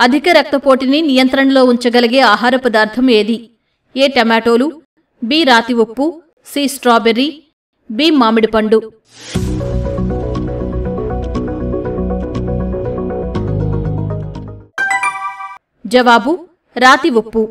అధిక రక్తపోటుని నియంత్రణలో ఉంచగలిగే ఆహార పదార్థం ఏది? ఏ టమాటోలు? బి రాతి ఉప్పు సి స్ట్రాబెర్రీ బి మామిడి పండు. జవాబు రాతి ఉప్పు.